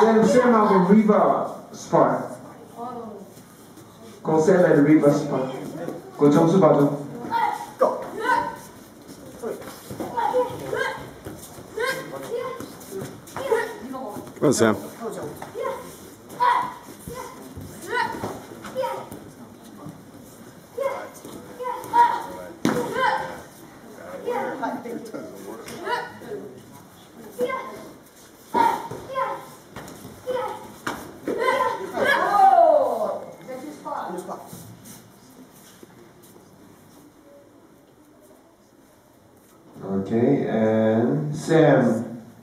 Then same on the river spot. Go same on the river spot. Go jump to bottom. Go. 줘. Go, Sam. Okay, and Sam.